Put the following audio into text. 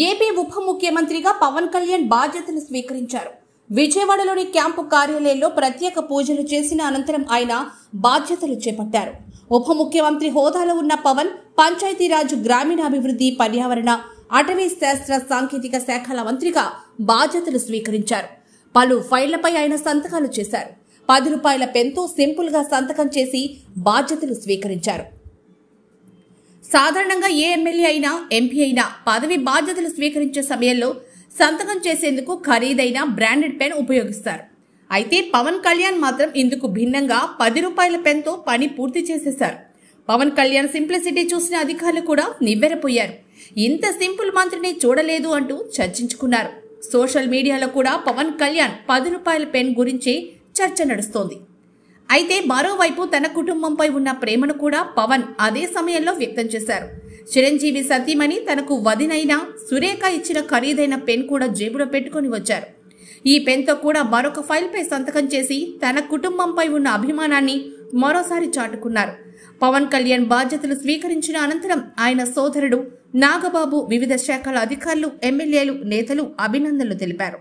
AP ఉప ముఖ్యమంత్రిగా పవన్ కళ్యాణ్ బాధ్యతలు స్వీకరించారు. విజయవాడలోని క్యాంపు కార్యాలయంలో ప్రత్యేక పూజలు చేసిన అనంతరం ఆయన బాధ్యతలు చేపట్టారు. ఉప ముఖ్యమంత్రి హోదాలో ఉన్న పవన్ పంచాయతీరాజ్ గ్రామీణాభివృద్ధి పర్యావరణ అటవీ శాస్త్ర సాంకేతిక శాఖల మంత్రిగా బాధ్యతలు స్వీకరించారు. పలు ఫైళ్ళపై ఆయన సంతకాలు చేశారు. పది రూపాయల పెన్తో సింపుల్గా సంతకం చేసి బాధ్యతలు స్వీకరించారు. సాధారణంగా ఏ ఎమ్మెల్యే అయినా ఎంపీ అయినా పదవి బాధ్యతలు స్వీకరించే సమయంలో సంతకం చేసేందుకు ఖరీదైన బ్రాండెడ్ పెన్ ఉపయోగిస్తారు. అయితే పవన్ కళ్యాణ్ మాత్రం ఇందుకు భిన్నంగా పది రూపాయల పెన్తో పని పూర్తి చేసేశారు. పవన్ కళ్యాణ్ సింప్లిసిటీ చూసిన అధికారులు కూడా నివ్వెరపోయారు. ఇంత సింపుల్ మంత్రిని చూడలేదు అంటూ చర్చించుకున్నారు. సోషల్ మీడియాలో కూడా పవన్ కళ్యాణ్ పది రూపాయల పెన్ గురించి చర్చ నడుస్తోంది. అయితే మరోవైపు తన కుటుంబంపై ఉన్న ప్రేమను కూడా పవన్ అదే సమయంలో వ్యక్తం చేశారు. చిరంజీవి సతీమణి తనకు వదినైన సురేఖ ఇచ్చిన ఖరీదైన పెన్ కూడా జేబులో పెట్టుకొని వచ్చారు. ఈ పెన్తో కూడా మరొక ఫైల్పై సంతకం చేసి తన కుటుంబంపై ఉన్న అభిమానాన్ని మరోసారి చాటుకున్నారు. పవన్ కళ్యాణ్ బాధ్యతలు స్వీకరించిన అనంతరం ఆయన సోదరుడు నాగబాబు వివిధ శాఖల అధికారులు ఎమ్మెల్యేలు నేతలు అభినందనలు తెలిపారు.